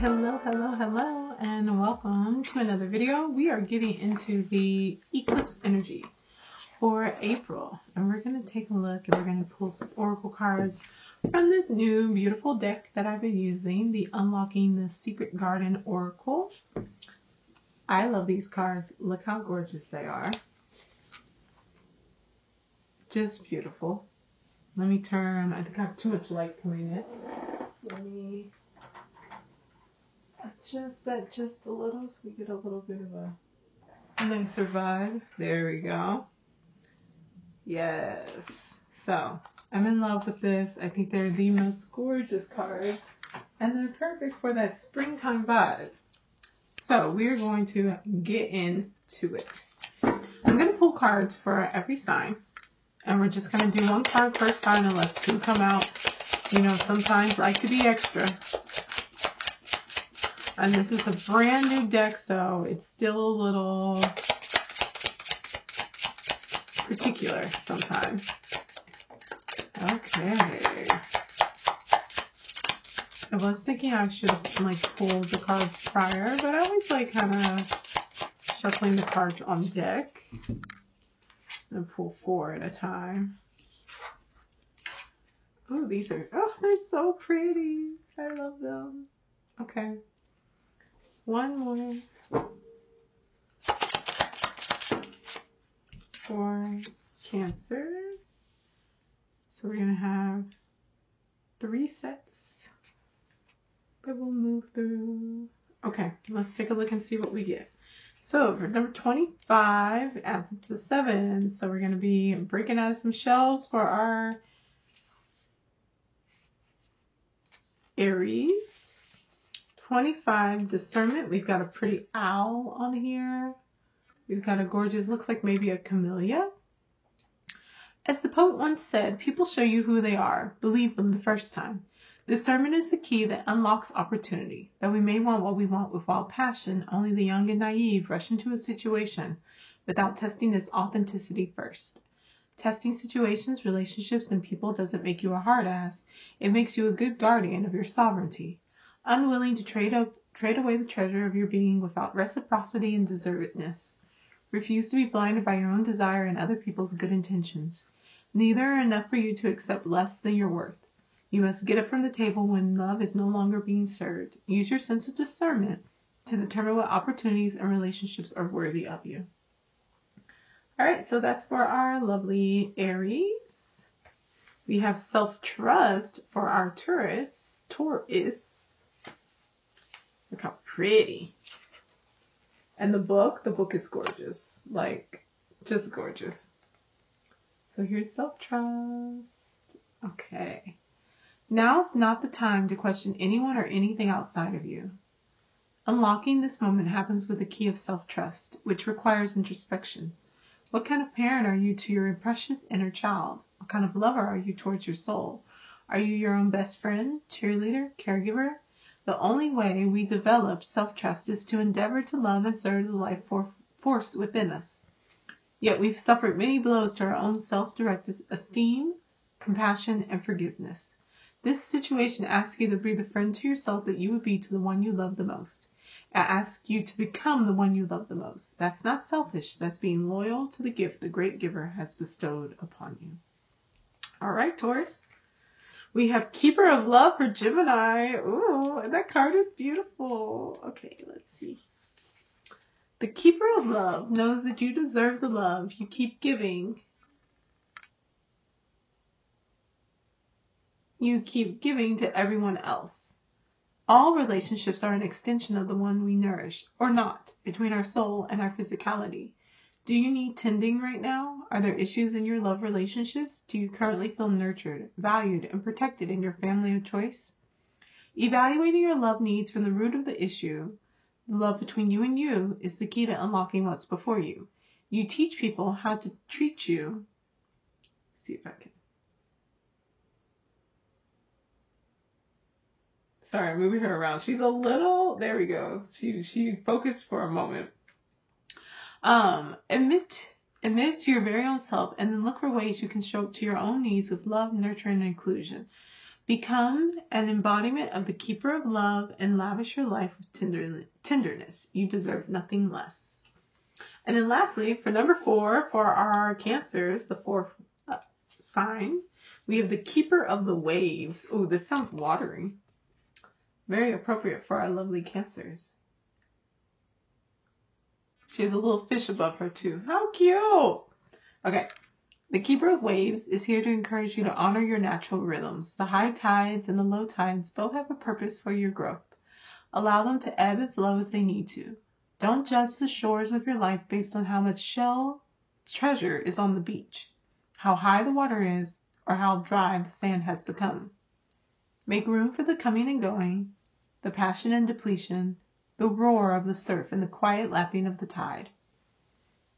Hello, hello, hello, and welcome to another video. We are getting into the eclipse energy for April, and we're going to take a look and we're going to pull some oracle cards from this new beautiful deck that I've been using, the Unlocking the Secret Garden Oracle. I love these cards. Look how gorgeous they are. Just beautiful. Let me turn, I think I have too much light coming in. So let me adjust that just a little so we get a little bit of a, and then survive. There we go. Yes. So, I'm in love with this. I think they're the most gorgeous cards and they're perfect for that springtime vibe. So, we're going to get into it. I'm going to pull cards for every sign and we're just going to do one card per sign unless two come out. You know, sometimes like to be extra. And this is a brand new deck, so it's still a little particular sometimes. Okay. I was thinking I should like pulled the cards prior, but I always like kind of shuffling the cards on deck and pull four at a time. Oh, these are, oh, they're so pretty. I love them. Okay. One more. For Cancer. So we're going to have three sets that we'll move through. Okay, let's take a look and see what we get. So for number 25, adds up to 7. So we're going to be breaking out some shells for our Aries. 25, discernment. We've got a pretty owl on here. We've got a gorgeous, looks like maybe a camellia. As the poet once said, people show you who they are. Believe them the first time. Discernment is the key that unlocks opportunity. Though we may want what we want with wild passion, only the young and naive rush into a situation without testing its authenticity first. Testing situations, relationships, and people doesn't make you a hard ass. It makes you a good guardian of your sovereignty. Unwilling to trade, up, trade away the treasure of your being without reciprocity and deservedness. Refuse to be blinded by your own desire and other people's good intentions. Neither are enough for you to accept less than your worth. You must get up from the table when love is no longer being served. Use your sense of discernment to determine what opportunities and relationships are worthy of you. All right, so that's for our lovely Aries. We have self-trust for our Taurus. Taurus. Look how pretty. And the book, the book is gorgeous. Like, just gorgeous. So here's self-trust. Okay. Now's not the time to question anyone or anything outside of you. Unlocking this moment happens with the key of self-trust, which requires introspection. What kind of parent are you to your precious inner child? What kind of lover are you towards your soul? Are you your own best friend, cheerleader, caregiver? The only way we develop self-trust is to endeavor to love and serve the life force within us. Yet we've suffered many blows to our own self-directed esteem, compassion, and forgiveness. This situation asks you to be the friend to yourself that you would be to the one you love the most. It asks you to become the one you love the most. That's not selfish. That's being loyal to the gift the great giver has bestowed upon you. All right, Taurus. We have Keeper of Love for Gemini. Ooh, that card is beautiful. Okay, let's see. The Keeper of Love knows that you deserve the love you keep giving you keep giving to everyone else. All relationships are an extension of the one we nourish, or not, between our soul and our physicality. Do you need tending right now? Are there issues in your love relationships? Do you currently feel nurtured, valued, and protected in your family of choice? Evaluating your love needs from the root of the issue, the love between you and you, is the key to unlocking what's before you. You teach people how to treat you. see if I can Sorry, I'm moving her around. She's a little, there we go. She, she focused for a moment. Um, admit, admit to your very own self and then look for ways you can show up to your own needs with love, nurture, and inclusion. Become an embodiment of the keeper of love and lavish your life with tender, tenderness. You deserve nothing less. And then lastly, for number four, for our cancers, the fourth uh, sign, we have the keeper of the waves. Oh, this sounds watery. Very appropriate for our lovely cancers. She has a little fish above her too. How cute! Okay, the Keeper of Waves is here to encourage you to honor your natural rhythms. The high tides and the low tides both have a purpose for your growth. Allow them to ebb and flow as they need to. Don't judge the shores of your life based on how much shell treasure is on the beach, how high the water is, or how dry the sand has become. Make room for the coming and going, the passion and depletion, the roar of the surf and the quiet lapping of the tide.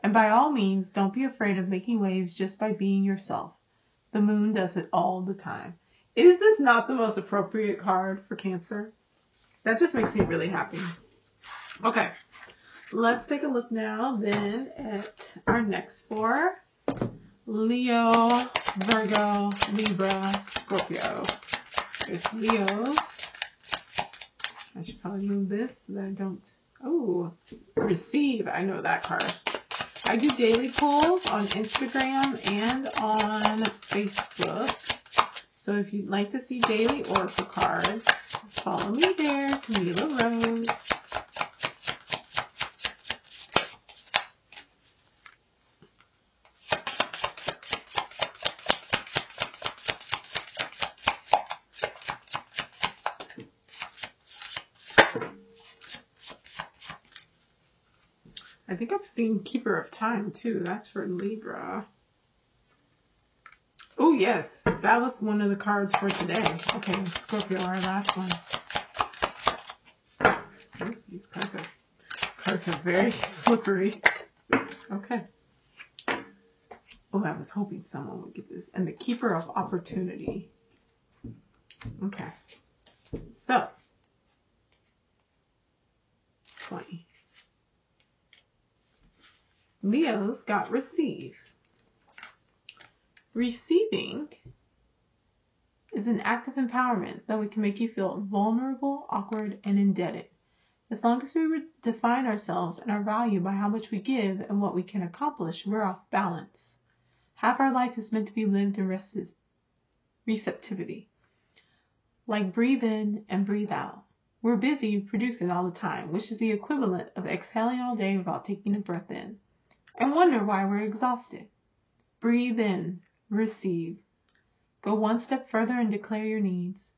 And by all means, don't be afraid of making waves just by being yourself. The moon does it all the time. Is this not the most appropriate card for Cancer? That just makes me really happy. Okay, let's take a look now then at our next four. Leo, Virgo, Libra, Scorpio. It's Leo's. I should probably move this so that I don't. Oh, receive. I know that card. I do daily polls on Instagram and on Facebook. So if you'd like to see daily oracle cards, follow me there, Kamilah Rose. I think I've seen Keeper of Time too. That's for Libra. Oh yes, that was one of the cards for today. Okay, Scorpio, our last one. Oh, these cards are cards are very slippery. Okay. Oh, I was hoping someone would get this. And the Keeper of Opportunity. Okay. So, Leo's got receive. Receiving is an act of empowerment that we can make you feel vulnerable, awkward, and indebted. As long as we define ourselves and our value by how much we give and what we can accomplish, we're off balance. Half our life is meant to be lived in receptivity. Like breathe in and breathe out. We're busy producing all the time, which is the equivalent of exhaling all day without taking a breath in and wonder why we're exhausted. Breathe in, receive. Go one step further and declare your needs.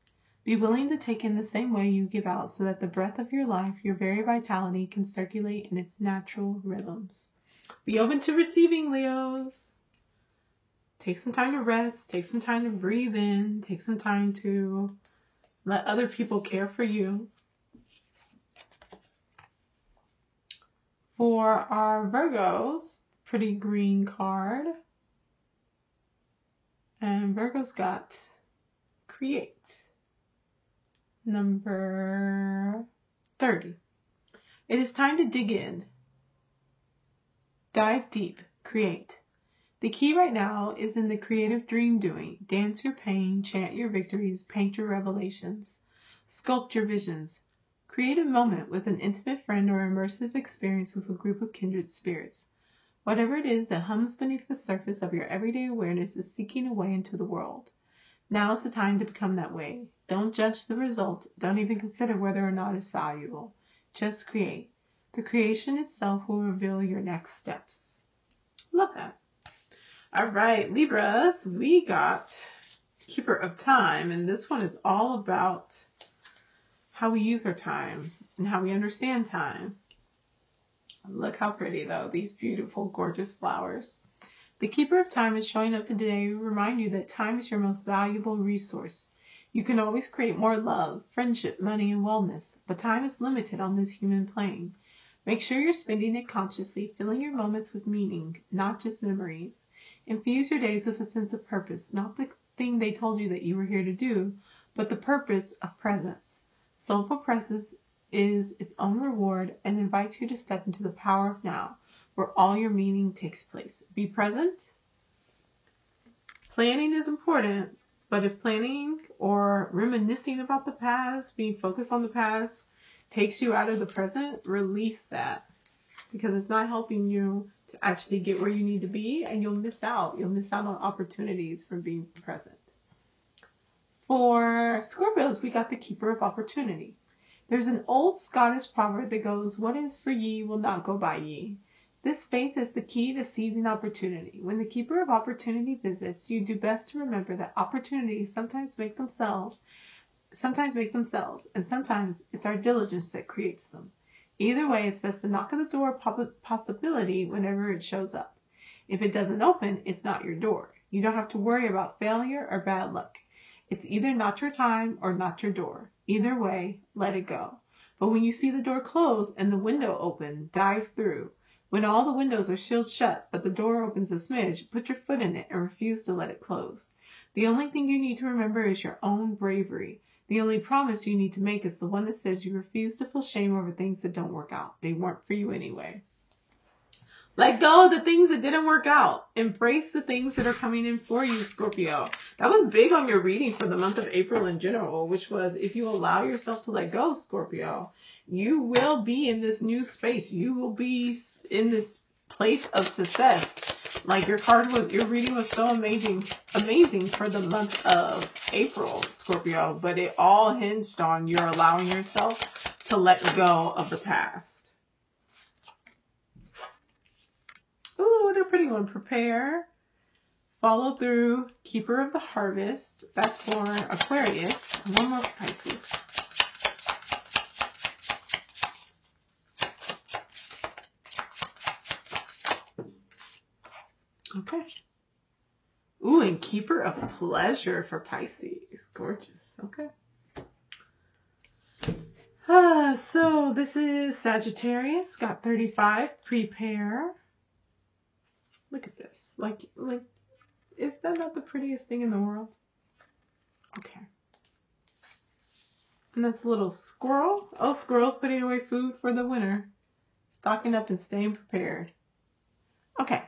Be willing to take in the same way you give out so that the breath of your life, your very vitality, can circulate in its natural rhythms. Be open to receiving, Leos. Take some time to rest. Take some time to breathe in. Take some time to let other people care for you. For our Virgos, pretty green card. And Virgo's got create. Number 30. It is time to dig in. Dive deep. Create. The key right now is in the creative dream doing. Dance your pain, chant your victories, paint your revelations, sculpt your visions, Create a moment with an intimate friend or immersive experience with a group of kindred spirits. Whatever it is that hums beneath the surface of your everyday awareness is seeking a way into the world. Now is the time to become that way. Don't judge the result. Don't even consider whether or not it's valuable. Just create. The creation itself will reveal your next steps. Love that. All right, Libras, we got Keeper of Time, and this one is all about how we use our time and how we understand time. Look how pretty though, these beautiful, gorgeous flowers. The Keeper of Time is showing up today to remind you that time is your most valuable resource. You can always create more love, friendship, money, and wellness, but time is limited on this human plane. Make sure you're spending it consciously, filling your moments with meaning, not just memories. Infuse your days with a sense of purpose, not the thing they told you that you were here to do, but the purpose of presence. Soulful Presence is its own reward and invites you to step into the power of now, where all your meaning takes place. Be present. Planning is important, But if planning or reminiscing about the past, being focused on the past, takes you out of the present, release that because it's not helping you to actually get where you need to be and you'll miss out. You'll miss out on opportunities from being present. For Scorpios, we got the keeper of opportunity. There's an old Scottish proverb that goes, What is for ye will not go by ye. This faith is the key to seizing opportunity. When the keeper of opportunity visits, you do best to remember that opportunities sometimes make themselves, sometimes make themselves, and sometimes it's our diligence that creates them. Either way, it's best to knock at the door of possibility whenever it shows up. If it doesn't open, it's not your door. You don't have to worry about failure or bad luck. It's either not your time or not your door. Either way, let it go. But when you see the door close and the window open, dive through. When all the windows are sealed shut, but the door opens a smidge, put your foot in it and refuse to let it close. The only thing you need to remember is your own bravery. The only promise you need to make is the one that says you refuse to feel shame over things that don't work out. They weren't for you anyway. Let go of the things that didn't work out. Embrace the things that are coming in for you, Scorpio. That was big on your reading for the month of April in general, which was if you allow yourself to let go, Scorpio, you will be in this new space. You will be in this place of success. Like your card was, your reading was so amazing, amazing for the month of April, Scorpio, but it all hinged on you're allowing yourself to let go of the past. Ooh, what a pretty one. Prepare, follow through, keeper of the harvest. That's for Aquarius. And One more Pisces. Okay. Ooh, and keeper of pleasure for Pisces. Gorgeous. Okay. Ah, so this is Sagittarius, got 35. Prepare. Look at this. Like, like, is that not the prettiest thing in the world? Okay. And that's a little squirrel. Oh, squirrel's putting away food for the winter. Stocking up and staying prepared. Okay.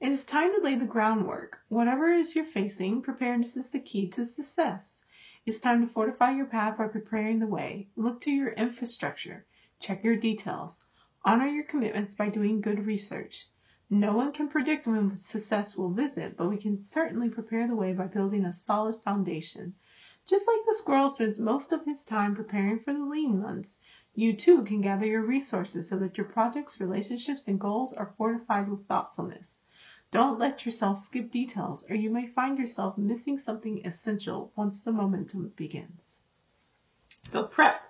It is time to lay the groundwork. Whatever it is you're facing, preparedness is the key to success. It's time to fortify your path by preparing the way. Look to your infrastructure. Check your details. Honor your commitments by doing good research. No one can predict when success will visit, but we can certainly prepare the way by building a solid foundation. Just like the squirrel spends most of his time preparing for the lean months, you too can gather your resources so that your projects, relationships, and goals are fortified with thoughtfulness. Don't let yourself skip details, or you may find yourself missing something essential once the momentum begins. So prep.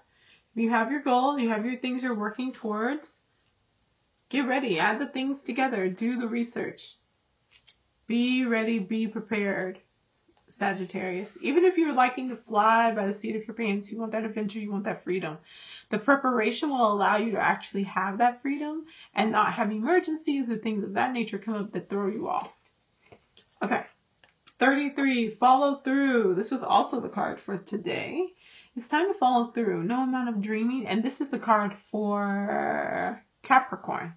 You have your goals, you have your things you're working towards. Get ready, add the things together, do the research. Be ready, be prepared. Sagittarius. Even if you're liking to fly by the seat of your pants, you want that adventure, you want that freedom. The preparation will allow you to actually have that freedom and not have emergencies or things of that nature come up that throw you off. Okay. 33, follow through. This was also the card for today. It's time to follow through. No amount of dreaming. And this is the card for Capricorn.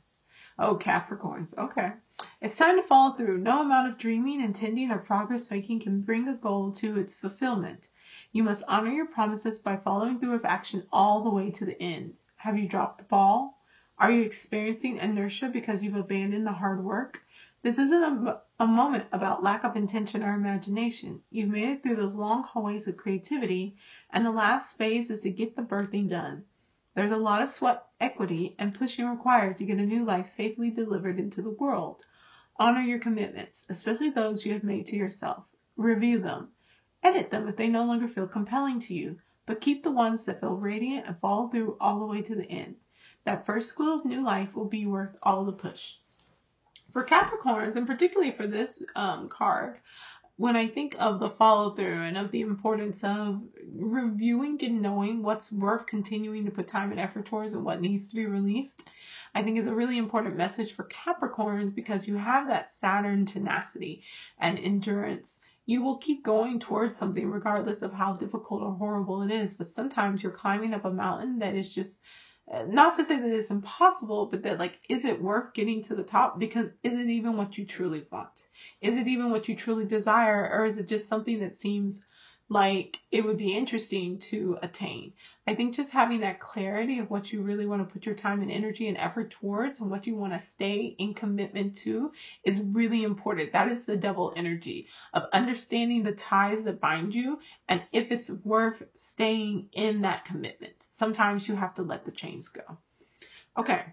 Oh, Capricorns. Okay. It's time to follow through. No amount of dreaming, intending, or progress making can bring a goal to its fulfillment. You must honor your promises by following through with action all the way to the end. Have you dropped the ball? Are you experiencing inertia because you've abandoned the hard work? This isn't a, a moment about lack of intention or imagination. You've made it through those long hallways of creativity, and the last phase is to get the birthing done. There's a lot of sweat equity and pushing required to get a new life safely delivered into the world. Honor your commitments, especially those you have made to yourself. Review them. Edit them if they no longer feel compelling to you, but keep the ones that feel radiant and follow through all the way to the end. That first school of new life will be worth all the push. For Capricorns, and particularly for this um, card, when I think of the follow through and of the importance of reviewing and knowing what's worth continuing to put time and effort towards and what needs to be released, I think is a really important message for Capricorns because you have that Saturn tenacity and endurance. You will keep going towards something regardless of how difficult or horrible it is, but sometimes you're climbing up a mountain that is just not to say that it's impossible, but that like, is it worth getting to the top? Because is it even what you truly want? Is it even what you truly desire? Or is it just something that seems like it would be interesting to attain. I think just having that clarity of what you really want to put your time and energy and effort towards and what you want to stay in commitment to is really important. That is the double energy of understanding the ties that bind you and if it's worth staying in that commitment. Sometimes you have to let the chains go. Okay.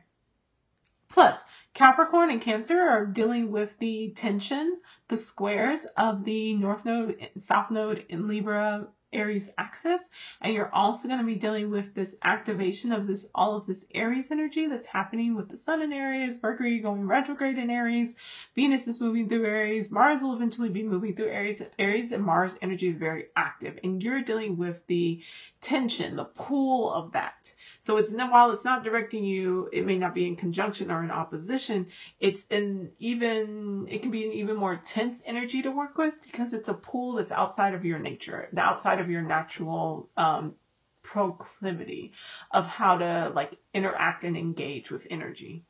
Plus, Capricorn and Cancer are dealing with the tension, the squares of the North Node, South Node in Libra Aries axis. And you're also going to be dealing with this activation of this, all of this Aries energy that's happening with the Sun in Aries, Mercury going retrograde in Aries, Venus is moving through Aries, Mars will eventually be moving through Aries. Aries and Mars energy is very active and you're dealing with the tension, the pull of that. So it's not, while it's not directing you, it may not be in conjunction or in opposition. It's an even, it can be an even more tense energy to work with because it's a pull that's outside of your nature, outside of your natural, um, proclivity of how to like interact and engage with energy.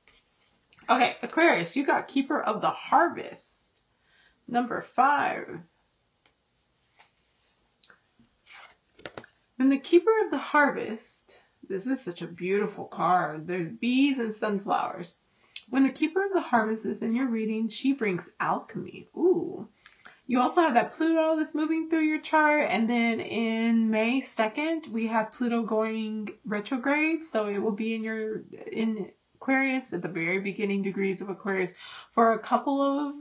Okay, Aquarius, you got Keeper of the Harvest. Number five. When the Keeper of the Harvest this is such a beautiful card. There's bees and sunflowers. When the keeper of the harvest is in your reading, she brings alchemy. Ooh. You also have that Pluto that's moving through your chart. And then in May 2nd, we have Pluto going retrograde. So it will be in your, in Aquarius at the very beginning degrees of Aquarius for a couple of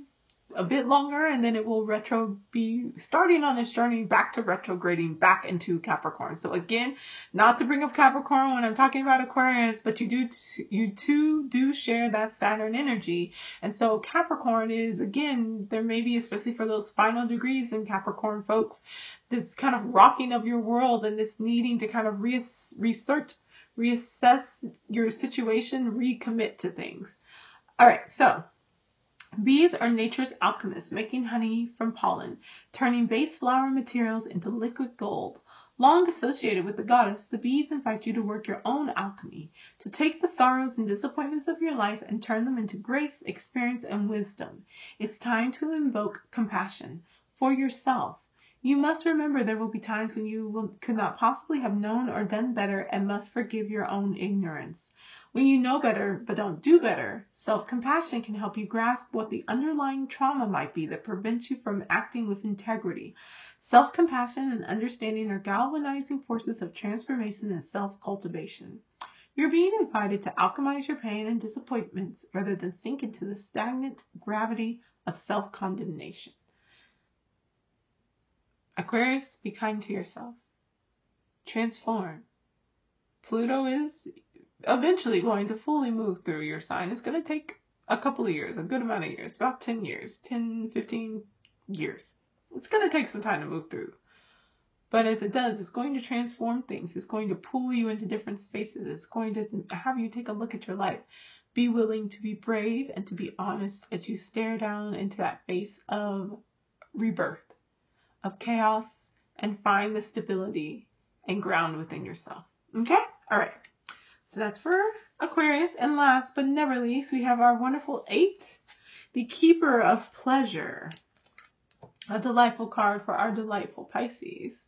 a bit longer and then it will retro be starting on its journey back to retrograding back into Capricorn. So again, not to bring up Capricorn when I'm talking about Aquarius, but you do, you two do share that Saturn energy. And so Capricorn is again, there may be, especially for those final degrees in Capricorn folks, this kind of rocking of your world and this needing to kind of research, reassess your situation, recommit to things. All right. So Bees are nature's alchemists, making honey from pollen, turning base flower materials into liquid gold. Long associated with the goddess, the bees invite you to work your own alchemy, to take the sorrows and disappointments of your life and turn them into grace, experience, and wisdom. It's time to invoke compassion for yourself. You must remember there will be times when you will, could not possibly have known or done better and must forgive your own ignorance. When you know better but don't do better, self-compassion can help you grasp what the underlying trauma might be that prevents you from acting with integrity. Self-compassion and understanding are galvanizing forces of transformation and self-cultivation. You're being invited to alchemize your pain and disappointments rather than sink into the stagnant gravity of self-condemnation. Aquarius, be kind to yourself. Transform. Pluto is eventually going to fully move through your sign. It's going to take a couple of years, a good amount of years, about 10 years, 10, 15 years. It's going to take some time to move through. But as it does, it's going to transform things. It's going to pull you into different spaces. It's going to have you take a look at your life. Be willing to be brave and to be honest as you stare down into that face of rebirth, of chaos, and find the stability and ground within yourself. Okay? All right. So that's for Aquarius. And last but never least, we have our wonderful eight, the keeper of pleasure. A delightful card for our delightful Pisces.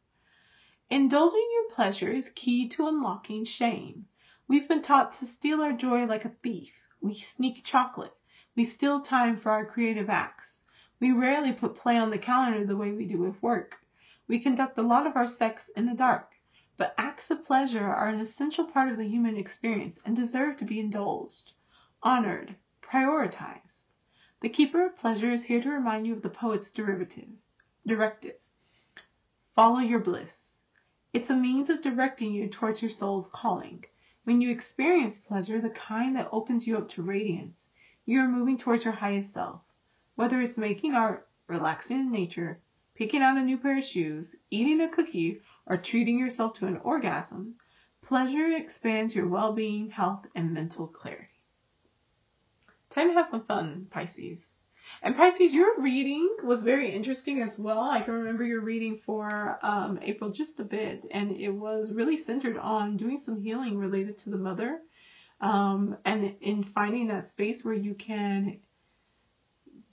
Indulging your pleasure is key to unlocking shame. We've been taught to steal our joy like a thief. We sneak chocolate. We steal time for our creative acts. We rarely put play on the calendar the way we do with work. We conduct a lot of our sex in the dark. But acts of pleasure are an essential part of the human experience and deserve to be indulged, honored, prioritized. The keeper of pleasure is here to remind you of the poet's derivative, directive. Follow your bliss. It's a means of directing you towards your soul's calling. When you experience pleasure, the kind that opens you up to radiance, you are moving towards your highest self. Whether it's making art, relaxing in nature, picking out a new pair of shoes, eating a cookie, or treating yourself to an orgasm, pleasure expands your well-being, health, and mental clarity. Time to have some fun, Pisces. And Pisces, your reading was very interesting as well. I can remember your reading for um, April just a bit, and it was really centered on doing some healing related to the mother, um, and in finding that space where you can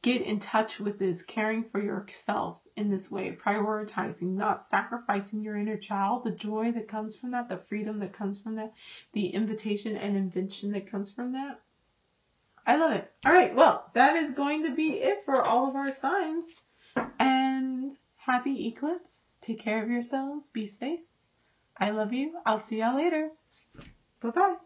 get in touch with this caring for yourself in this way, prioritizing, not sacrificing your inner child, the joy that comes from that, the freedom that comes from that, the invitation and invention that comes from that. I love it. All right, well, that is going to be it for all of our signs. And happy eclipse. Take care of yourselves. Be safe. I love you. I'll see y'all later. Bye bye.